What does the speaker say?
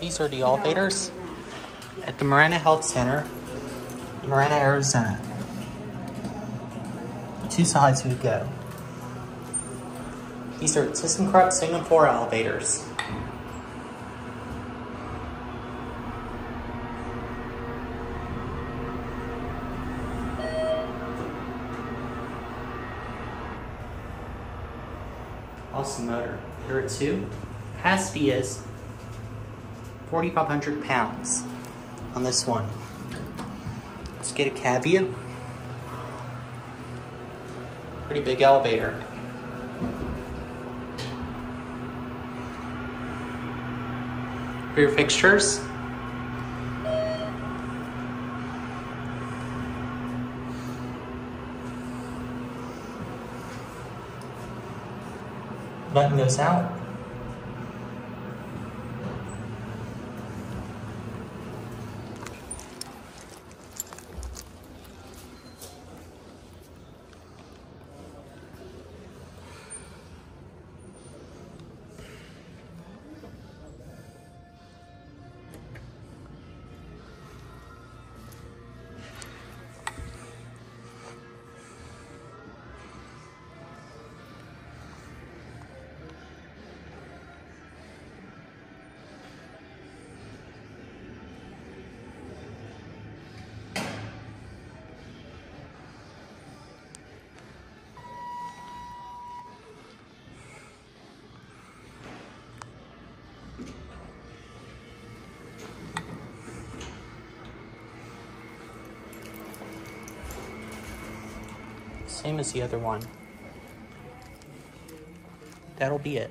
These are the elevators at the Marana Health Center, Marana, Arizona. Two sides would go. These are ThyssenKrupp Signa4 elevators. Awesome motor. Here at two. Capacity is 4,500 pounds on this one. Let's get a view. Pretty big elevator. Rear fixtures. Button goes out. Same as the other one. That'll be it.